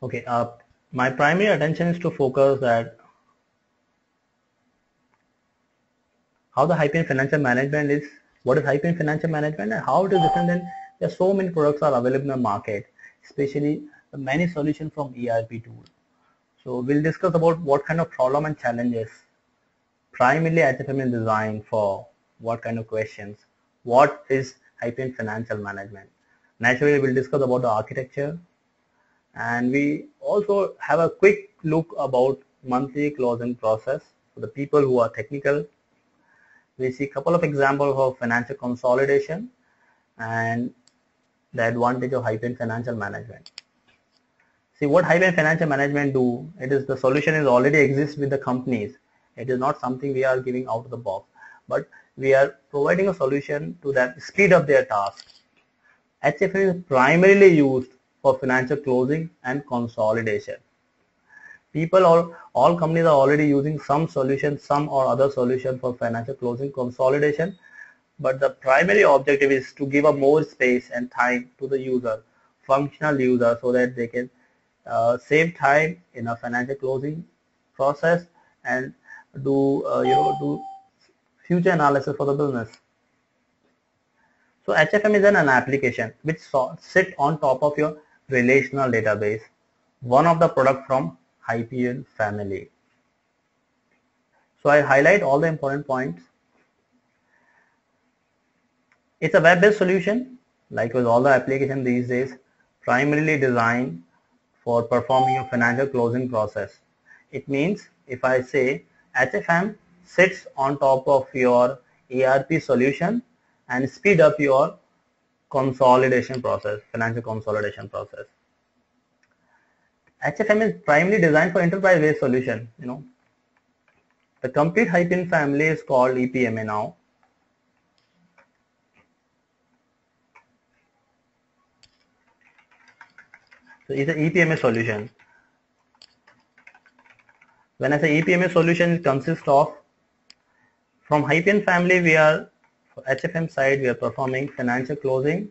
Okay, uh, my primary attention is to focus that how the Hyperion financial management is, what is Hyperion financial management and how it is different than there are so many products are available in the market, especially many solutions from ERP tool. So we'll discuss about what kind of problem and challenges primarily HFM is designed for what kind of questions, what is Hyperion financial management. Naturally, we'll discuss about the architecture, and we also have a quick look about monthly closing process for the people who are technical. We see a couple of examples of financial consolidation and the advantage of Hyperion financial management. See what Hyperion financial management do, it is the solution is already exists with the companies. It is not something we are giving out of the box, but we are providing a solution to that speed up their tasks. HFM is primarily used for financial closing and consolidation. People or all companies are already using some solution, some or other solution for financial closing consolidation. But the primary objective is to give a more space and time to the user, functional user, so that they can uh, save time in a financial closing process and do uh, you know do future analysis for the business. So HFM is an, an application which sit on top of your relational database, one of the product from Hyperion family. So I highlight all the important points. It's a web-based solution, like with all the application these days, primarily designed for performing a financial closing process. It means if I say HFM sits on top of your ERP solution and speed up your consolidation process, financial consolidation process. HFM is primarily designed for enterprise-based solution. You know, the complete Hyperion family is called EPMA now. So it's an EPMA solution. When I say EPMA solution, it consists of from Hyperion family, we are for HFM side, we are performing financial closing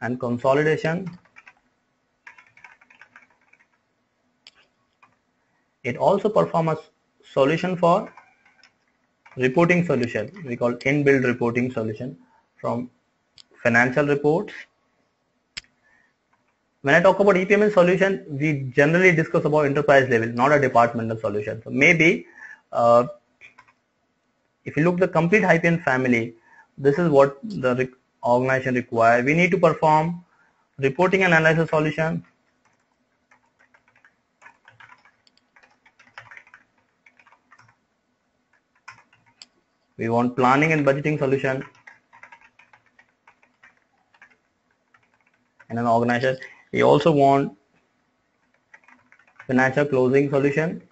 and consolidation. It also performs a solution for reporting solution. We call inbuilt reporting solution from financial reports. When I talk about EPMS solution, we generally discuss about enterprise level, not a departmental solution. So maybe uh, if you look at the complete Hyperion family, this is what the organization require. We need to perform reporting and analysis solution, we want planning and budgeting solution. In an organization. We also want financial closing solution.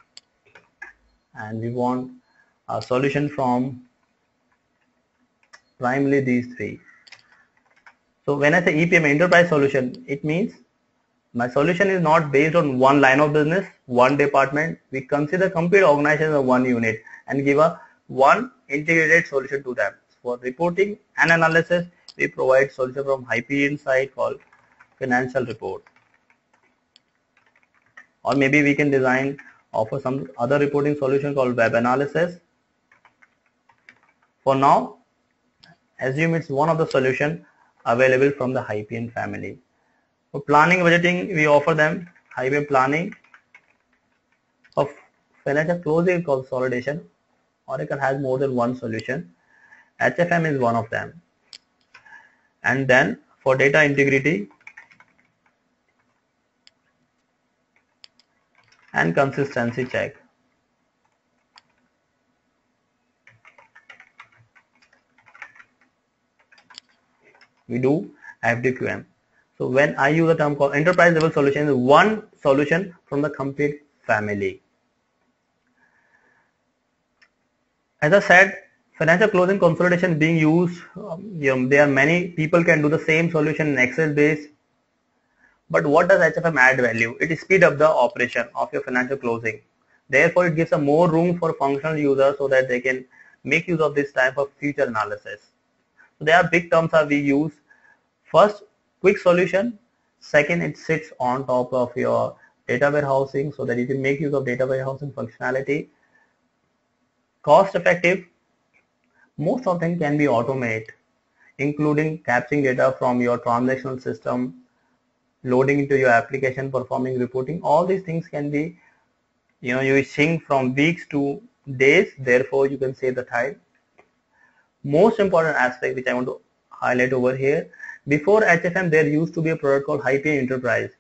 And we want a solution from primarily these three. So when I say EPM enterprise solution, it means my solution is not based on one line of business, one department. We consider complete organization as one unit and give a one integrated solution to them. For reporting and analysis, we provide solution from Hyperion side called financial report. Or maybe we can design offer some other reporting solution called web analysis for now, assume it's one of the solution available from the Hyperion family. For planning budgeting, we offer them Hyperion planning of financial closing consolidation. Oracle has more than one solution. HFM is one of them. And then for data integrity and consistency check. We do FDQM. So when I use the term called enterprise level solution is one solution from the complete family. As I said, financial closing consolidation being used, um, you know, there are many people can do the same solution in Excel base. But what does HFM add value? It speed up the operation of your financial closing. Therefore, it gives a more room for functional users so that they can make use of this time for future analysis. So there are big terms that we use. First, quick solution. Second, it sits on top of your data warehousing so that you can make use of data warehousing functionality. Cost effective. Most of them can be automated, including capturing data from your transactional system, loading into your application, performing reporting. All these things can be, you know, you using from weeks to days. Therefore, you can save the time. Most important aspect which I want to highlight over here. Before HFM, there used to be a product called Hyperion Enterprise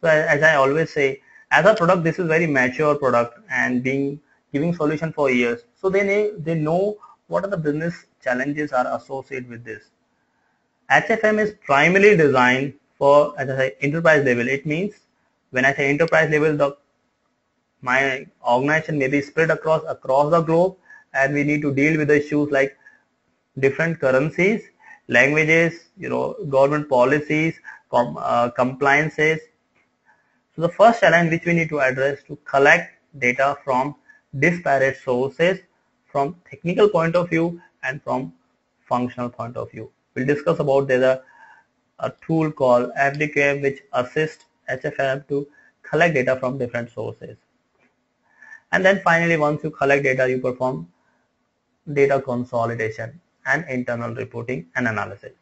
so as I always say, as a product, this is very mature product and being giving solution for years. So they may, they know what are the business challenges are associated with this. HFM is primarily designed for as I say enterprise level. It means when I say enterprise level, the my organization may be spread across across the globe and we need to deal with issues like different currencies, languages, you know, government policies, com, uh, compliances, so the first challenge which we need to address to collect data from disparate sources from technical point of view and from functional point of view. We'll discuss about there's a, a tool called FDQM which assists HFM to collect data from different sources. And then finally once you collect data you perform data consolidation and internal reporting and analysis.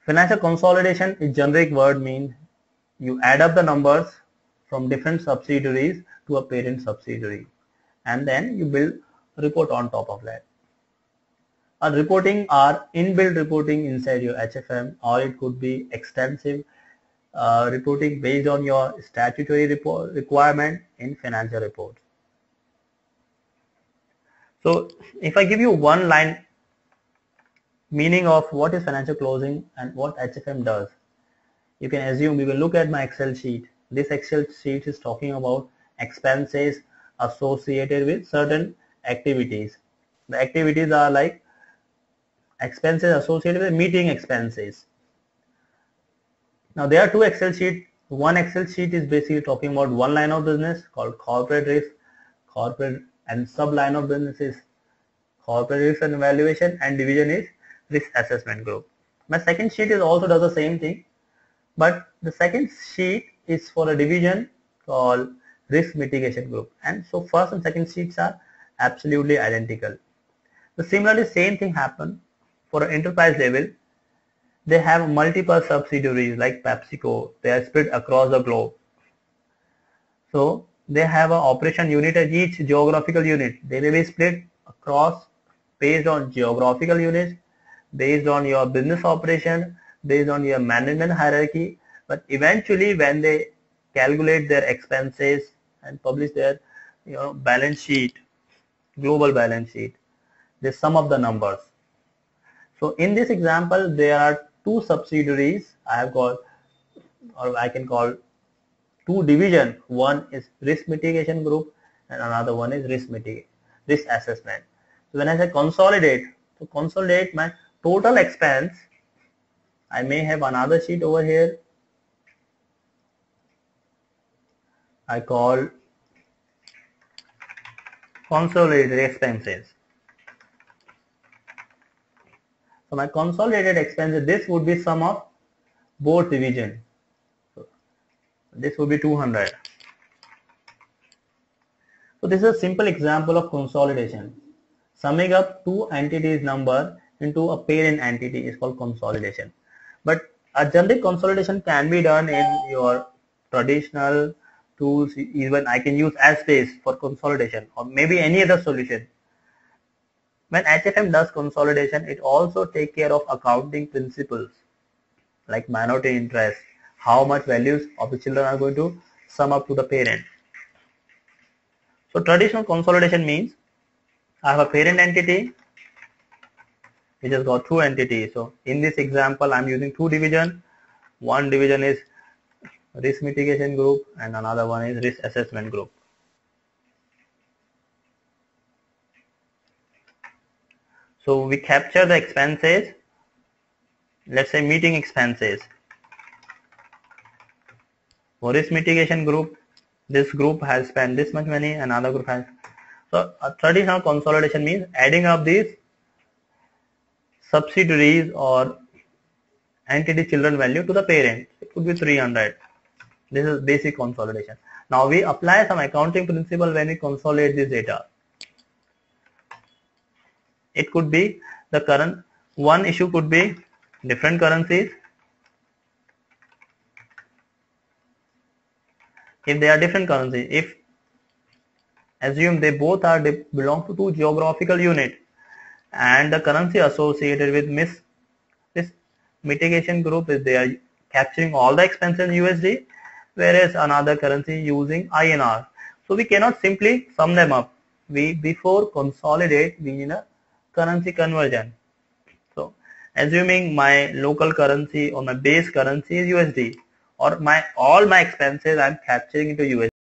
Financial consolidation is generic word means you add up the numbers from different subsidiaries to a parent subsidiary and then you build report on top of that. A reporting are inbuilt reporting inside your HFM or it could be extensive uh, reporting based on your statutory report requirement in financial reports. So if I give you one line meaning of what is financial closing and what HFM does, you can assume we will look at my Excel sheet. This Excel sheet is talking about expenses associated with certain activities. The activities are like expenses associated with meeting expenses. Now there are two Excel sheets. One Excel sheet is basically talking about one line of business called corporate risk, corporate and sub line of business is corporate risk and evaluation and division is risk assessment group. My second sheet is also does the same thing but the second sheet is for a division called risk mitigation group and so first and second sheets are absolutely identical. So similarly same thing happened for enterprise level they have multiple subsidiaries like PepsiCo they are spread across the globe. So they have an operation unit at each geographical unit. They may be split across based on geographical units based on your business operation based on your management hierarchy. But eventually when they calculate their expenses and publish their you know balance sheet global balance sheet they sum up the numbers. So in this example there are two subsidiaries I have got or I can call two division one is risk mitigation group and another one is risk mitigation risk assessment so when I say consolidate to consolidate my total expense I may have another sheet over here I call consolidated expenses. So my consolidated expenses, this would be sum of both division. This would be 200. So this is a simple example of consolidation. Summing up two entities number into a parent entity is called consolidation but a generic consolidation can be done in your traditional tools even I can use Essbase for consolidation or maybe any other solution. When HFM does consolidation, it also take care of accounting principles like minority interest, how much values of the children are going to sum up to the parent. So traditional consolidation means I have a parent entity we just got two entities. So in this example i'm using two division. One division is risk mitigation group and another one is risk assessment group. So we capture the expenses. Let's say meeting expenses for risk mitigation group this group has spent this much money another group has so a traditional consolidation means adding up these subsidiaries or entity children value to the parent. It could be 300. This is basic consolidation. Now we apply some accounting principle when we consolidate this data. It could be the current, one issue could be different currencies. If they are different currencies, if assume they both are belong to two geographical unit and the currency associated with mis this mitigation group is they are capturing all the expenses in USD whereas another currency using INR. So we cannot simply sum them up. We before consolidate we need a currency conversion. So assuming my local currency or my base currency is USD or my all my expenses I'm capturing into USD